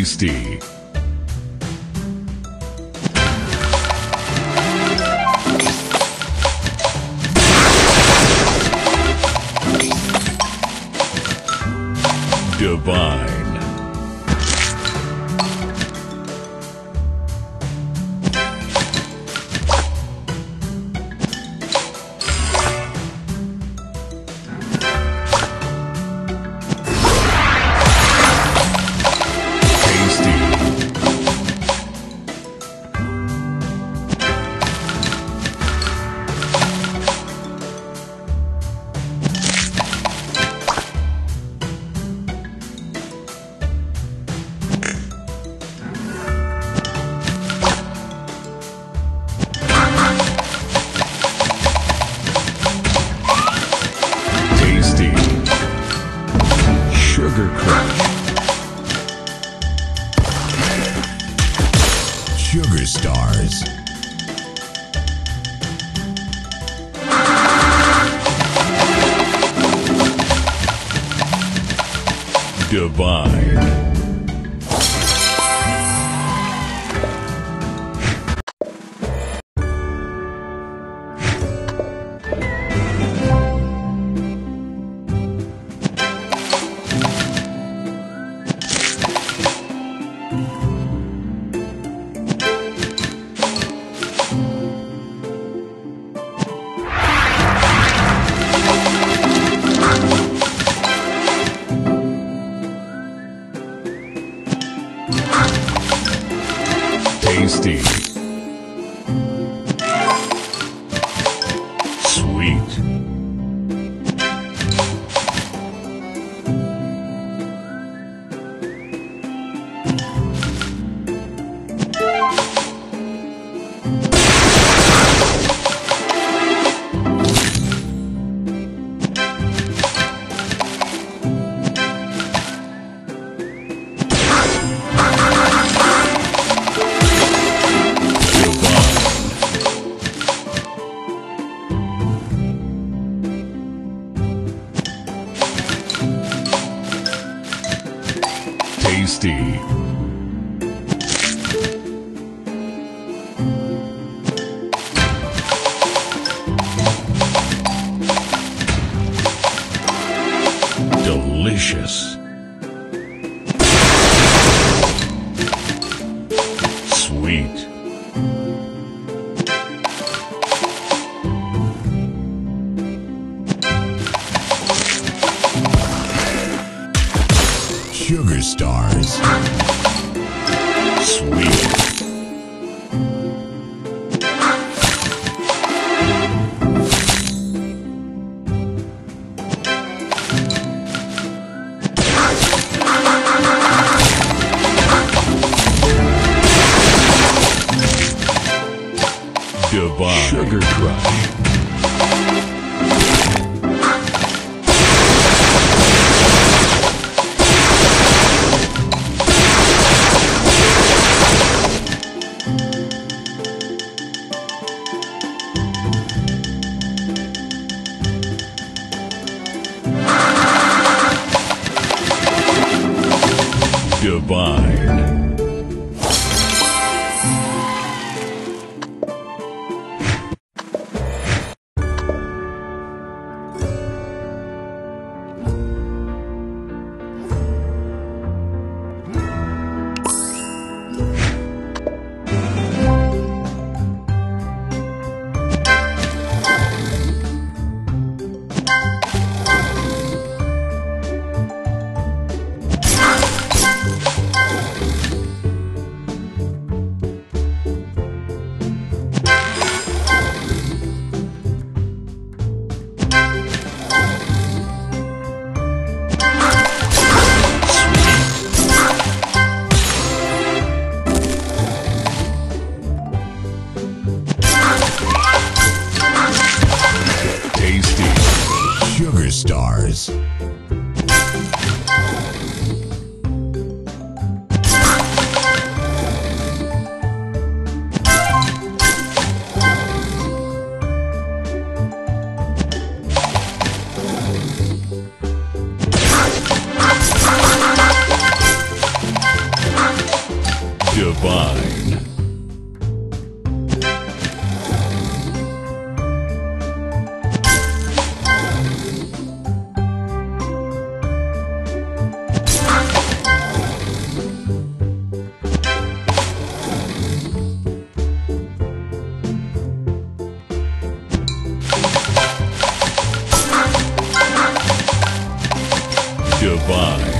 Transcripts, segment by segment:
Tasty. Divine. Delicious. Divine. Sugar Crush. Divine.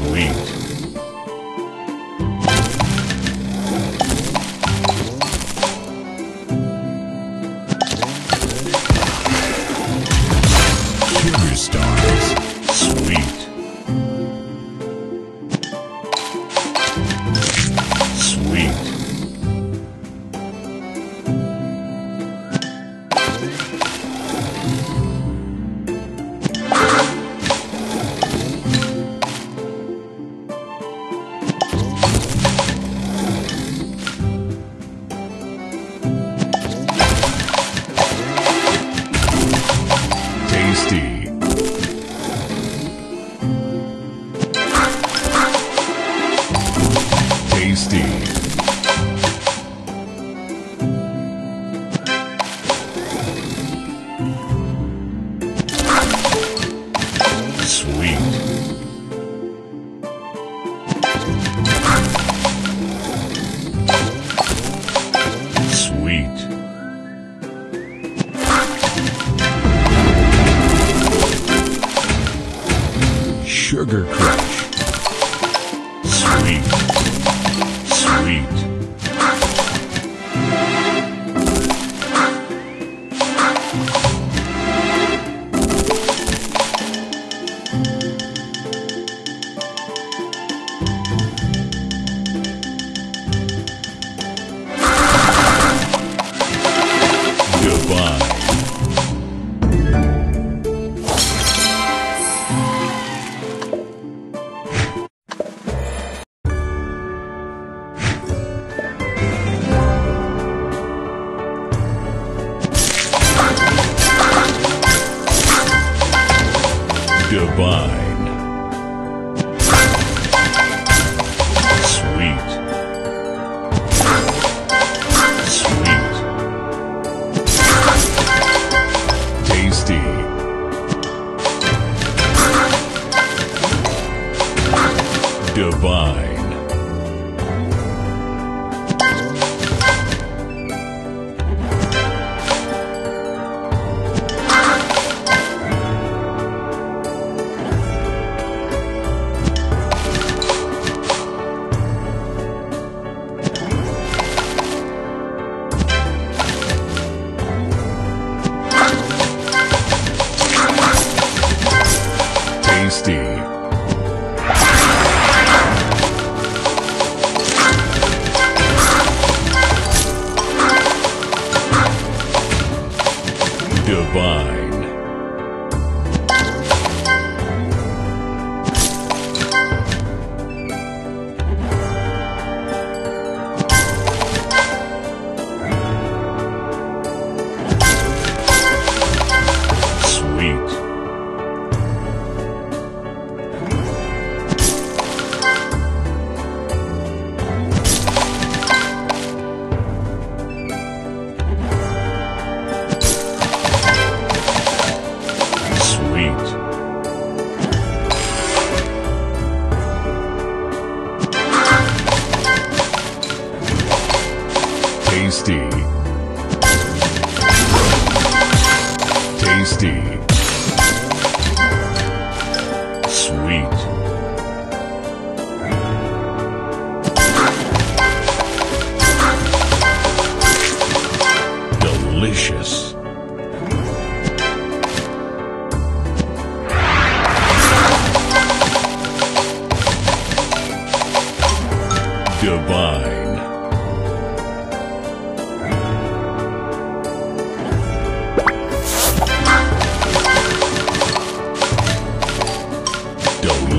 Sweet. Divine. Tasty. Tasty.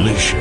Delicious. Sugar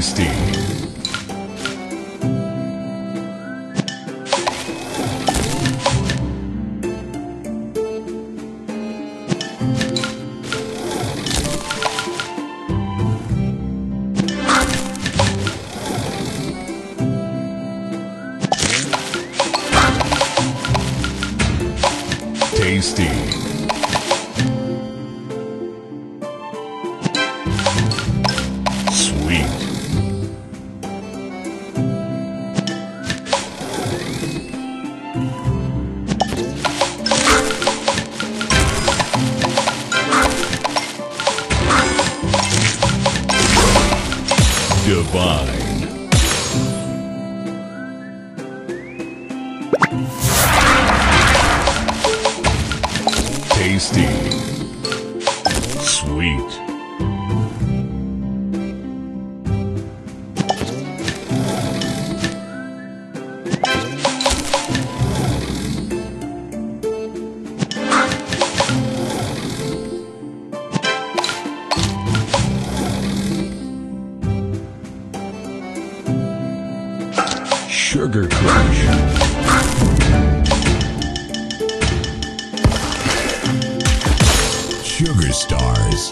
Tasty. Divine. Sugar Stars.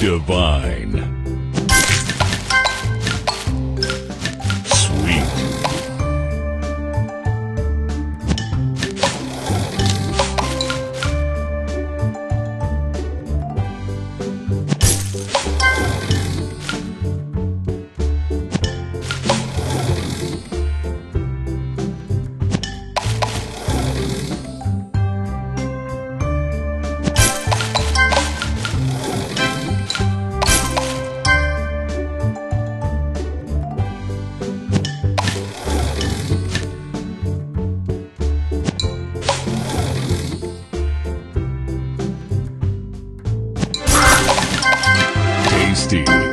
Divine. Tasty.